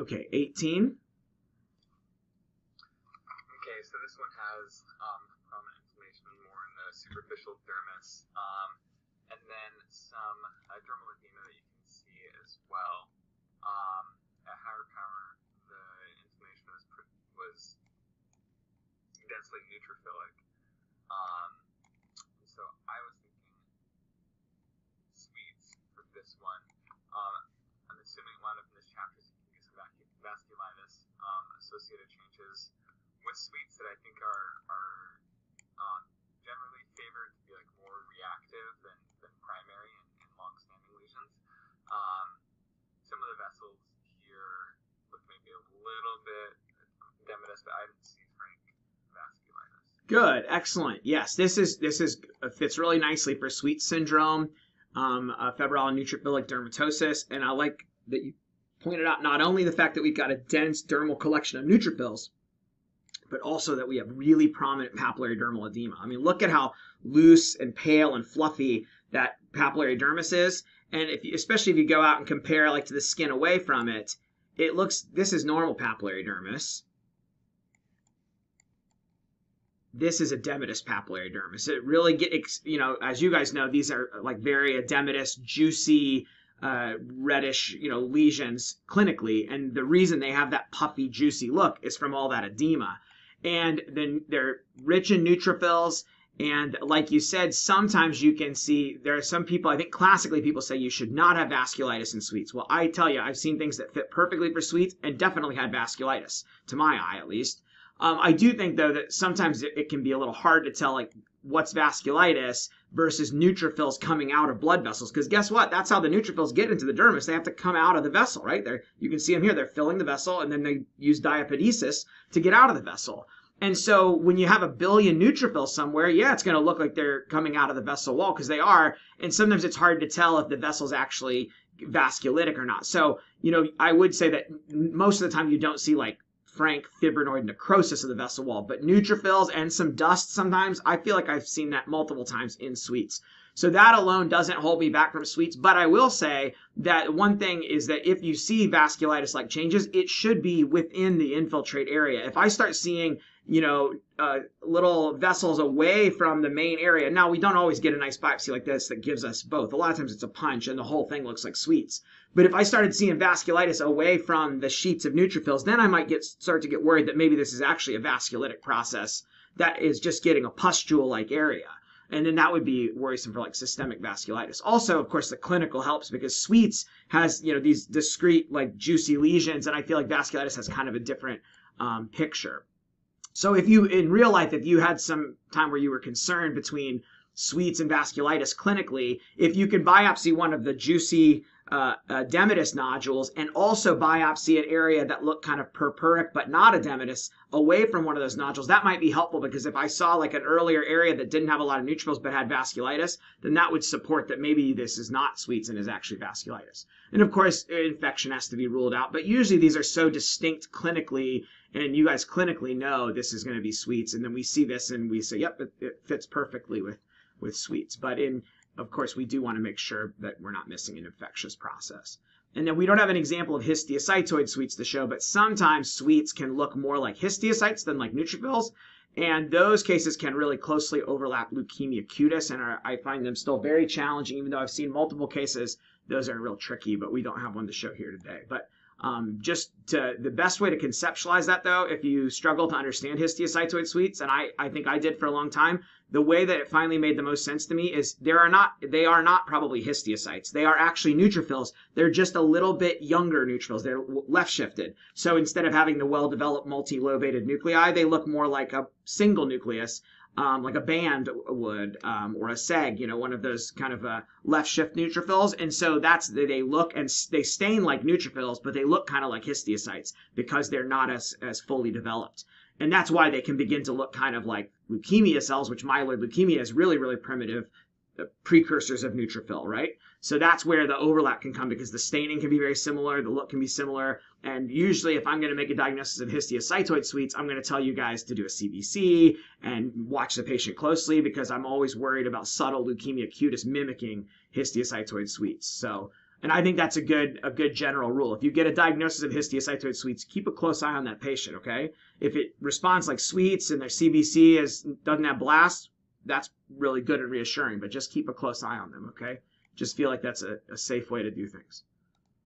Okay, 18. Okay, so this one has um, prominent inflammation more in the superficial dermis, um, and then some uh, dermal edema that you can see as well. Um, at higher power, the inflammation was was densely neutrophilic. Um, so I was thinking sweets for this one. Um, I'm assuming one of this chapter is vasculitis um, associated changes with sweets that I think are are um, generally favored to be like more reactive than, than primary and, and long-standing lesions. Um, some of the vessels here look maybe a little bit edematous, but I didn't see frank vasculitis. Good, excellent. Yes, this is this is uh, fits really nicely for sweet syndrome, um, uh, febrile neutrophilic dermatosis, and I like that you pointed out not only the fact that we've got a dense dermal collection of neutrophils, but also that we have really prominent papillary dermal edema. I mean, look at how loose and pale and fluffy that papillary dermis is, and if you, especially if you go out and compare like to the skin away from it, it looks this is normal papillary dermis. This is edematous papillary dermis. It really get you know, as you guys know, these are like very edematous, juicy, uh, reddish, you know, lesions clinically, and the reason they have that puffy, juicy look is from all that edema. And then they're rich in neutrophils, and like you said, sometimes you can see there are some people. I think classically people say you should not have vasculitis in sweets. Well, I tell you, I've seen things that fit perfectly for sweets and definitely had vasculitis, to my eye at least. Um, I do think though that sometimes it, it can be a little hard to tell like what's vasculitis versus neutrophils coming out of blood vessels. Because guess what? That's how the neutrophils get into the dermis. They have to come out of the vessel right? There you can see them here. They're filling the vessel and then they use diapedesis to get out of the vessel. And so when you have a billion neutrophils somewhere yeah it's going to look like they're coming out of the vessel wall because they are. And sometimes it's hard to tell if the vessel's actually vasculitic or not. So you know i would say that most of the time you don't see like frank fibrinoid necrosis of the vessel wall, but neutrophils and some dust sometimes. I feel like I've seen that multiple times in sweets. So that alone doesn't hold me back from sweets. But I will say that one thing is that if you see vasculitis like changes, it should be within the infiltrate area. If I start seeing, you know, uh, little vessels away from the main area, now we don't always get a nice biopsy like this that gives us both. A lot of times it's a punch and the whole thing looks like sweets. But if I started seeing vasculitis away from the sheets of neutrophils, then I might get start to get worried that maybe this is actually a vasculitic process that is just getting a pustule like area. And then that would be worrisome for like systemic vasculitis. Also, of course, the clinical helps because sweets has, you know, these discrete, like juicy lesions. And I feel like vasculitis has kind of a different um, picture. So if you, in real life, if you had some time where you were concerned between sweets and vasculitis clinically, if you could biopsy one of the juicy uh, edematous nodules and also biopsy an area that looked kind of purpuric but not edematous away from one of those nodules, that might be helpful because if I saw like an earlier area that didn't have a lot of neutrophils but had vasculitis, then that would support that maybe this is not sweets and is actually vasculitis. And of course, infection has to be ruled out, but usually these are so distinct clinically and you guys clinically know this is going to be sweets and then we see this and we say yep it, it fits perfectly with with sweets but in of course, we do want to make sure that we're not missing an infectious process. And then we don't have an example of histiocytoid sweets to show, but sometimes sweets can look more like histiocytes than like neutrophils. And those cases can really closely overlap leukemia cutis, and are, I find them still very challenging, even though I've seen multiple cases. Those are real tricky, but we don't have one to show here today. But um, just to, the best way to conceptualize that, though, if you struggle to understand histiocytoid sweets, and I, I think I did for a long time, the way that it finally made the most sense to me is there are not they are not probably histiocytes. They are actually neutrophils. They're just a little bit younger neutrophils. They're left shifted. So instead of having the well-developed multi-lobated nuclei, they look more like a single nucleus um, like a band would, um, or a seg, you know, one of those kind of uh, left shift neutrophils. And so that's they look and they stain like neutrophils, but they look kind of like histiocytes because they're not as as fully developed. And that's why they can begin to look kind of like leukemia cells, which myeloid leukemia is really really primitive precursors of neutrophil, right? So that's where the overlap can come because the staining can be very similar, the look can be similar, and usually if I'm going to make a diagnosis of histiocytoid sweets, I'm going to tell you guys to do a CBC and watch the patient closely because I'm always worried about subtle leukemia cutis mimicking histiocytoid sweets. So And I think that's a good a good general rule. If you get a diagnosis of histiocytoid sweets, keep a close eye on that patient. Okay, if it responds like sweets and their CBC is doesn't have blasts, that's really good and reassuring. But just keep a close eye on them. Okay, just feel like that's a, a safe way to do things.